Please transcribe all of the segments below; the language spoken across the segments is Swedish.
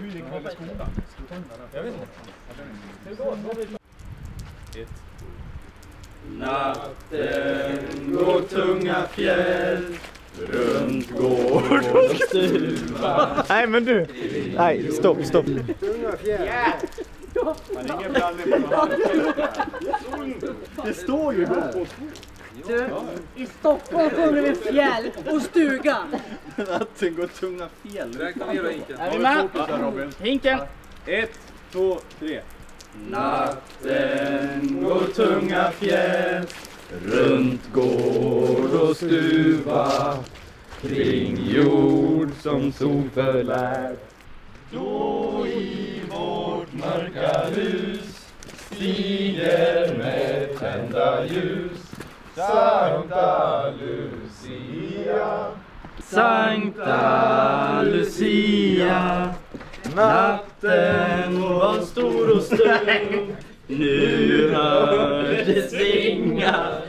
hur gick det i skolan? Jag vet inte. Natten går tunga fjäll runt gård och stuva. Nej men du. Nej, stopp, stopp. Man är ingen blandning på någon Det står ju här. Du, i Stockholm sjunger vi fjäll och stuga. Natten går tunga fjäll. Räkna ner då Hinken. Är vi med? Hinken. Ett, två, tre. Natten går tunga fjäll runt gård och stuva kring jord som solförlär. Då i vårt mörka hus stiger med tända ljus Sankta Lucia. Sankta Lucia. Natten var stor och stum Nu hördes vingar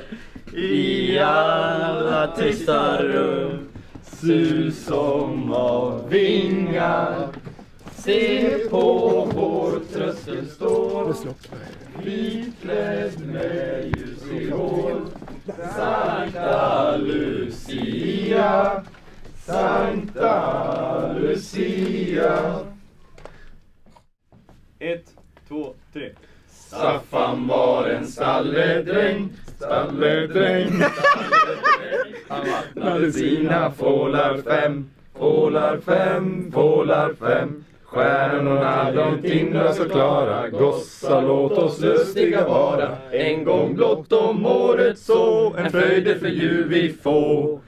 i alla tysta rum. Sus som av vingar. Se på vår tröskel står. Vitklädd med ljus i hår Sankta Lucia Sankta Lucia Ett, två, tre. Staffan var en stalledräng, stalledräng. Han vattnade sina fålar fem, fålar fem, fålar fem. Stjärnorna de tindrar så klara, gossar låt oss lustiga vara. En gång blott om året så, en fröjd för djur vi få.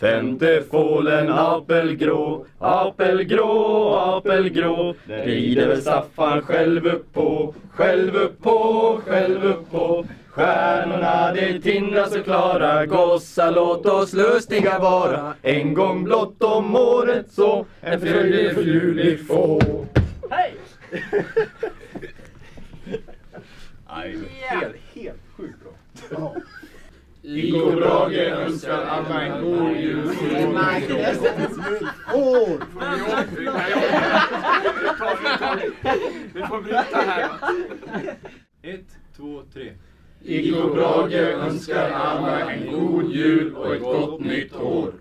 Femte fålen apelgrå, apelgrå, apelgrå Den rider väl Staffan själv upp på, själv upp på, själv upp på Stjärnorna de tindrar så klara, gossar låt oss lustiga vara. En gång blott om året så, en fröjde för vi få Hej! Nej, helt, helt sjukt bra. Iko Brage önskar alla en god jul. Vi får bryta här. I två, Brage önskar alla en god jul och ett gott nytt år.